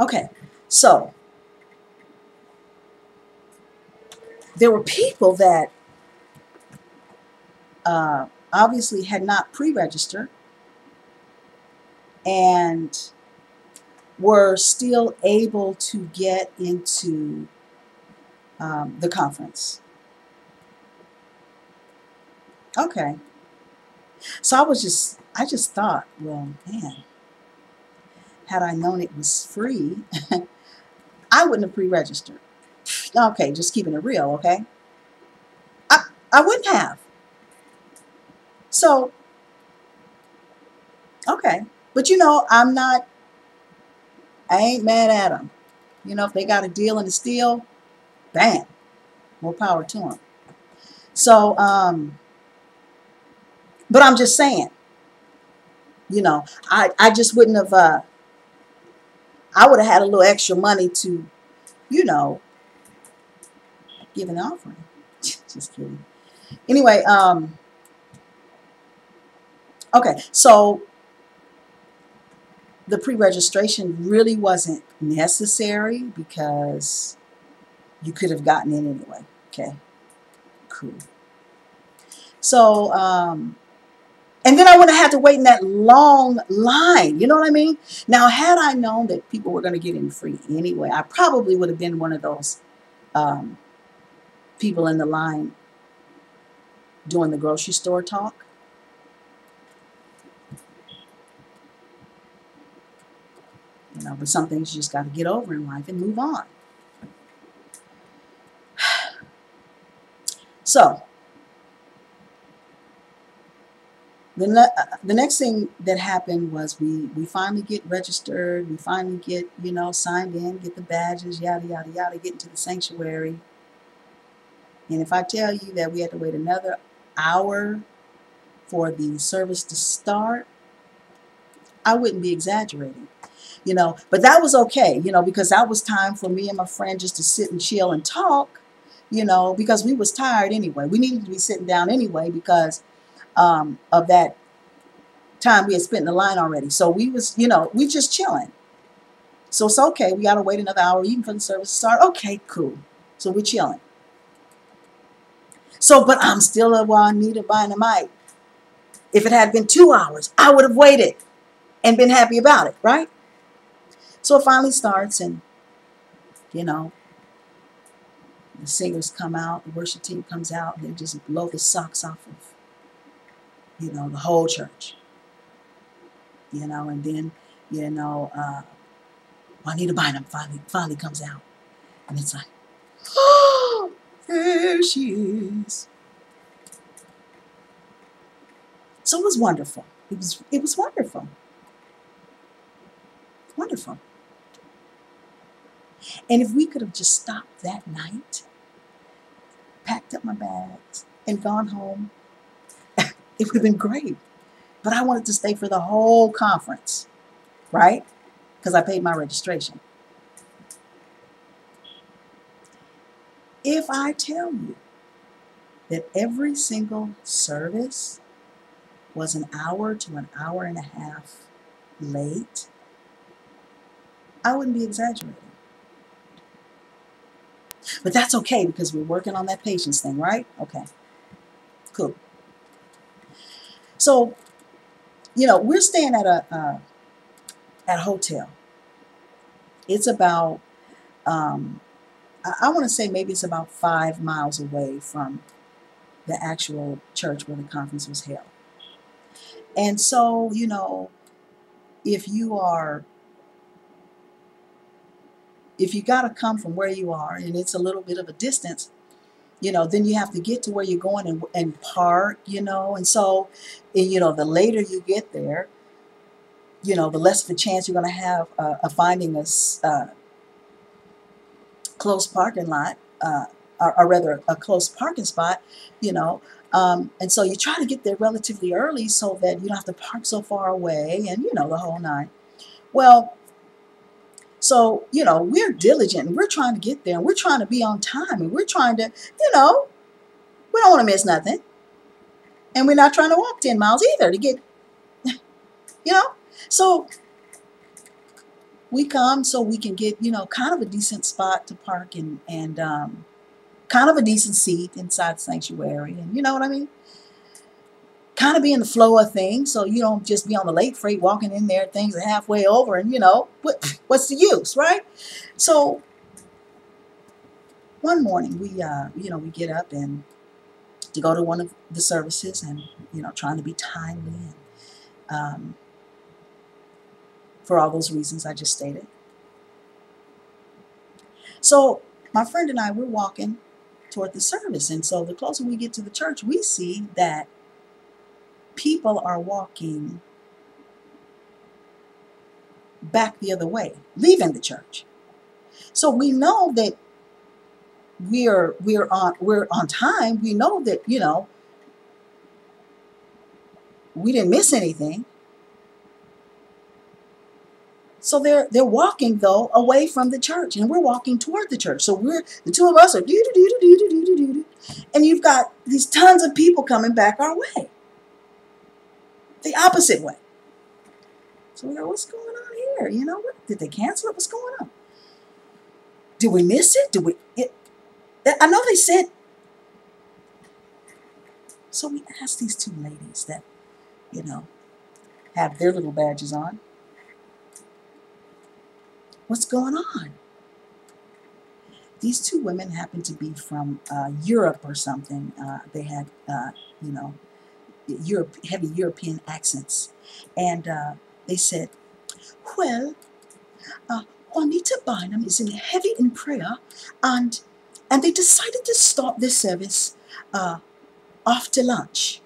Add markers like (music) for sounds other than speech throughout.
Okay, so there were people that uh, obviously had not pre-registered and were still able to get into um, the conference. Okay. So I was just, I just thought, well, man, had I known it was free, (laughs) I wouldn't have pre-registered. Okay, just keeping it real, okay? I, I wouldn't have. So, okay. But you know, I'm not, I ain't mad at them. You know, if they got a deal and a steal, bam, more power to them. So, um, but I'm just saying, you know, I, I just wouldn't have, uh, I would have had a little extra money to, you know, give an offering. (laughs) just kidding. Anyway, um, okay, so the pre-registration really wasn't necessary because you could have gotten in anyway. Okay, cool. So, um, and then I wouldn't have had to wait in that long line. You know what I mean? Now, had I known that people were going to get in free anyway, I probably would have been one of those um, people in the line doing the grocery store talk. You know, but some things you just got to get over in life and move on. (sighs) So, the, ne uh, the next thing that happened was we, we finally get registered, we finally get, you know, signed in, get the badges, yada, yada, yada, get into the sanctuary. And if I tell you that we had to wait another hour for the service to start, I wouldn't be exaggerating you know. But that was okay, you know, because that was time for me and my friend just to sit and chill and talk, you know, because we was tired anyway. We needed to be sitting down anyway because um, of that time we had spent in the line already. So we was, you know, we just chilling. So it's okay. We got to wait another hour even for the service to start. Okay, cool. So we're chilling. So, but I'm still a while I buying a Bynumite. If it had been two hours, I would have waited and been happy about it, right? So it finally starts, and you know, the singers come out, the worship team comes out, and they just blow the socks off of, you know, the whole church. You know, and then, you know, uh, Juanita Bynum finally finally comes out, and it's like, oh, there she is. So it was wonderful. It was it was wonderful. Wonderful. And if we could have just stopped that night, packed up my bags, and gone home, it would have been great. But I wanted to stay for the whole conference, right? Because I paid my registration. If I tell you that every single service was an hour to an hour and a half late, I wouldn't be exaggerating. But that's okay because we're working on that patience thing, right? Okay. Cool. So, you know, we're staying at a uh, at a hotel. It's about um, I, I want to say maybe it's about five miles away from the actual church where the conference was held. And so, you know, if you are if you got to come from where you are and it's a little bit of a distance, you know, then you have to get to where you're going and, and park, you know. And so, and, you know, the later you get there, you know, the less of a chance you're going to have uh, of finding a uh, close parking lot, uh, or, or, rather a close parking spot, you know. Um, and so you try to get there relatively early so that you don't have to park so far away and, you know, the whole nine. Well, so, you know, we're diligent and we're trying to get there and we're trying to be on time and we're trying to, you know, we don't want to miss nothing. And we're not trying to walk 10 miles either to get, (laughs) you know. So we come so we can get, you know, kind of a decent spot to park and, and um, kind of a decent seat inside sanctuary. And you know what I mean? Kind of be in the flow of things so you don't just be on the late freight walking in there, things are halfway over, and you know, what, (clears throat) what's the use, right? So one morning we, uh, you know, we get up and to go to one of the services and, you know, trying to be timely and, um, for all those reasons I just stated. So my friend and I, we're walking toward the service. And so the closer we get to the church, we see that people are walking back the other way, leaving the church. So we know that we're we're on we're on time. We know that, you know, we didn't miss anything. So they're they're walking though away from the church, and we're walking toward the church. So we're the two of us are do do do do do do do do, and you've got these tons of people coming back our way, the opposite way. So we go, what's going on here? You know what? Did they cancel it? What's going on? Did we miss it? Did we? It, I know they said. So we asked these two ladies that, you know, have their little badges on What's going on? These two women happened to be from uh, Europe or something. Uh, they had, uh, you know, Europe, heavy European accents. And uh, they said, well, uh, Juanita Bynum is in heavy in prayer and and they decided to stop this service uh, after lunch.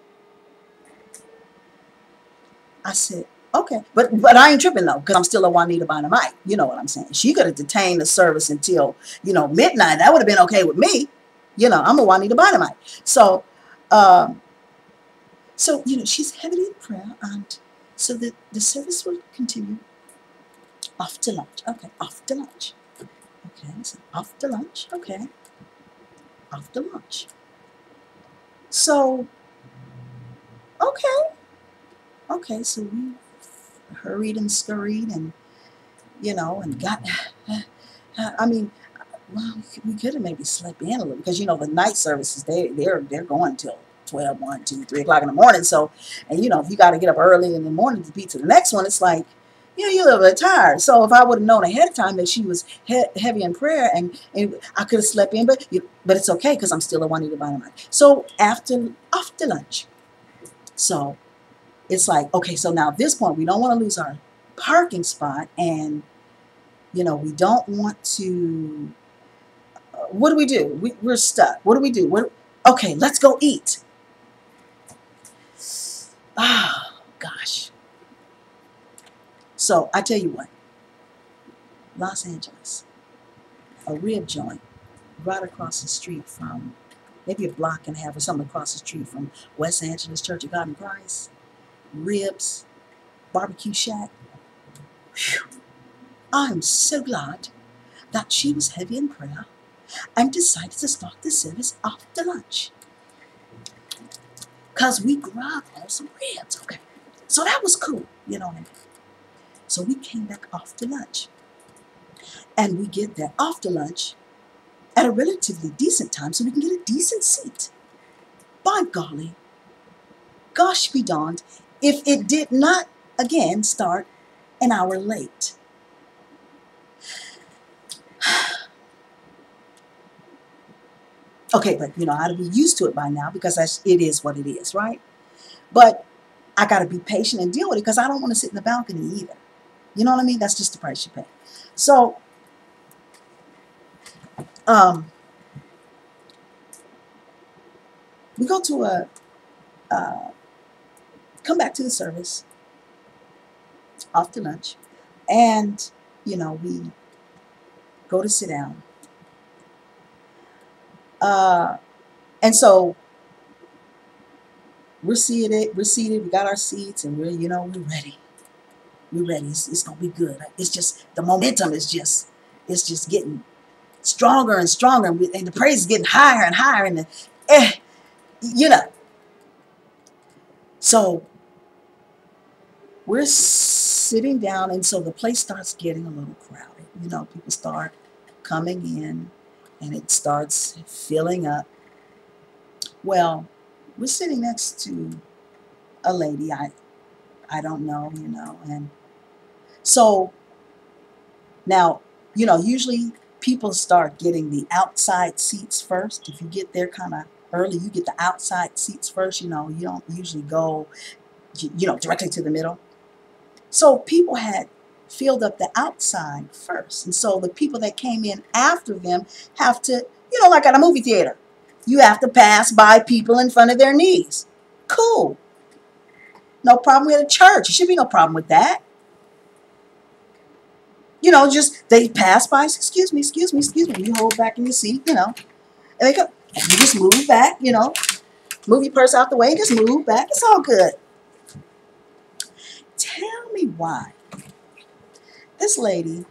I said, Okay, but but I ain't tripping though, because I'm still a Juanita Bynumite. You know what I'm saying? She could have detained the service until you know midnight. That would have been okay with me. You know, I'm a Juanita Bynumite. So, um, so you know, she's heavily in prayer, and so the the service will continue after lunch. Okay, after lunch. Okay, so after lunch. Okay, after lunch. So, okay, okay, so we hurried and scurried and, you know, and got, (sighs) I mean, well, we could have maybe slept in a little because, you know, the night services, they, they're, they're going till 12, 1, 2, 3 o'clock in the morning. So, and, you know, if you got to get up early in the morning to be to the next one, it's like, you know, you're a little bit tired. So if I would have known ahead of time that she was he heavy in prayer and, and I could have slept in, but you, but it's okay because I'm still a Juanita Bynumite. So after after lunch, so it's like, okay, so now at this point, we don't want to lose our parking spot and, you know, we don't want to, uh, what do we do? We, we're stuck. What do we do? What, okay, let's go eat. Ah, gosh. So I tell you what, Los Angeles, a rib joint right across the street from, maybe a block and a half or something across the street from West Angeles Church of God in Christ ribs, barbecue shack. Whew. I'm so glad that she was heavy in prayer and decided to start the service after lunch. Because we grabbed all some ribs. Okay. So that was cool. You know what I mean? So we came back after lunch. And we get there after lunch at a relatively decent time so we can get a decent seat. By golly, gosh be darned, if it did not again start an hour late. Okay, but you know, I ought to be used to it by now because it is what it is, right? But I got to be patient and deal with it because I don't want to sit in the balcony either. You know what I mean? That's just the price you pay. So, um, we go to a, uh, come back to the service after lunch and you know we go to sit down uh, and so we're seated we're seated we got our seats and we're you know we're ready. We're ready. It's, it's gonna be good. It's just the momentum is just it's just getting stronger and stronger and the praise is getting higher and higher and the eh, you know. So we're sitting down, and so the place starts getting a little crowded. You know, people start coming in, and it starts filling up. Well, we're sitting next to a lady I I don't know, you know, and so now, you know, usually people start getting the outside seats first. If you get there kind of early, you get the outside seats first, you know, you don't usually go you know, directly to the middle. So people had filled up the outside first. And so the people that came in after them have to, you know, like at a movie theater, you have to pass by people in front of their knees. Cool. No problem with a church. There should be no problem with that. You know, just they pass by, excuse me, excuse me, excuse me. You hold back in your seat, you know. And they go, you just move back, you know. Move your purse out the way, just move back. It's all good. Tell me why. This lady,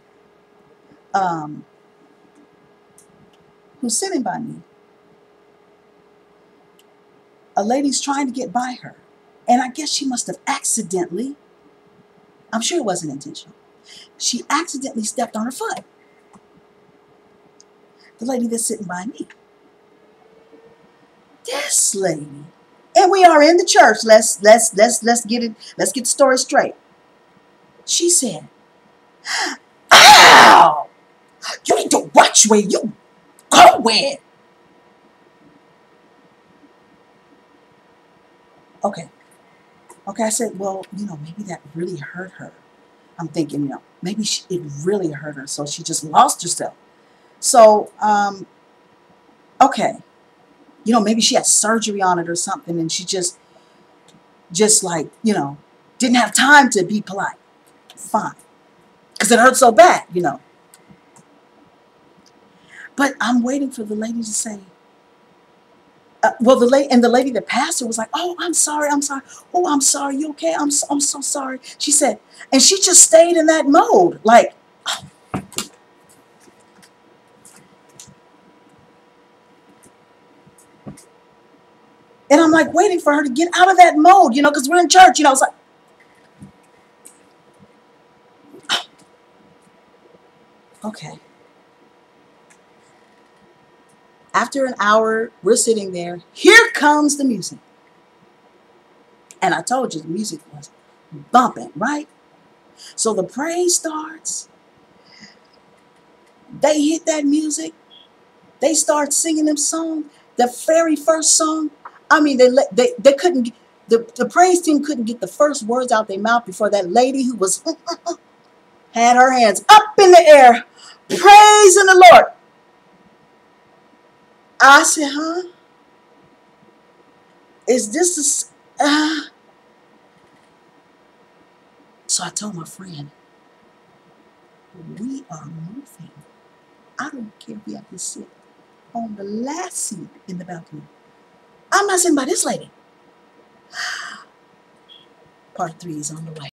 um, who's sitting by me, a lady's trying to get by her. And I guess she must have accidentally, I'm sure it wasn't intentional, she accidentally stepped on her foot. The lady that's sitting by me. This lady, and we are in the church. Let's let's let's let's get it. Let's get the story straight. She said, "Ow! You need to watch where you go going." Okay, Okay, I said, well, you know, maybe that really hurt her. I'm thinking, you know, maybe she, it really hurt her, so she just lost herself. So, um, okay, you know, maybe she had surgery on it or something, and she just, just like, you know, didn't have time to be polite. Fine, because it hurt so bad, you know. But I'm waiting for the lady to say, uh, well, the lady and the lady that passed her was like, "Oh, I'm sorry, I'm sorry. Oh, I'm sorry. You okay? I'm so, I'm so sorry." She said, and she just stayed in that mode, like. And I'm like waiting for her to get out of that mode, you know, because we're in church, you know. It's like, okay. After an hour, we're sitting there. Here comes the music. And I told you the music was bumping, right? So the praise starts. They hit that music. They start singing them song. The very first song. I mean, they they they couldn't. The, the praise team couldn't get the first words out their mouth before that lady who was (laughs) had her hands up in the air, praising the Lord. I said, huh? Is this a... Uh? So I told my friend, we are moving. I don't care if we have to sit on the last seat in the balcony. I'm not sitting by this lady. (sighs) Part three is on the way.